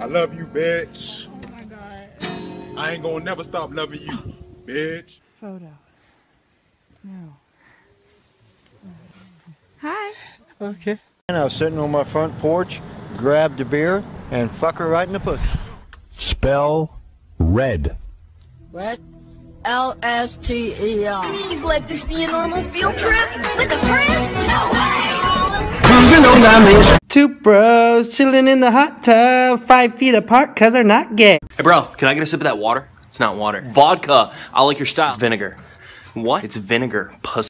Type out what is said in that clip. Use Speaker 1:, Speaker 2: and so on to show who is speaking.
Speaker 1: I love you, bitch.
Speaker 2: Oh my god.
Speaker 1: I ain't gonna never stop loving you, bitch.
Speaker 2: Photo. No. Hi.
Speaker 3: Okay.
Speaker 4: And I was sitting on my front porch, grabbed a beer, and fuck her right in the pussy.
Speaker 5: Spell red.
Speaker 6: What? L S T E R.
Speaker 7: Please let this be a normal field trip
Speaker 3: Two bros chilling in the hot tub, five feet apart cause they're not gay.
Speaker 8: Hey, bro, can I get a sip of that water? It's not water. Vodka. I like your style. It's vinegar. What? It's vinegar. Pussy.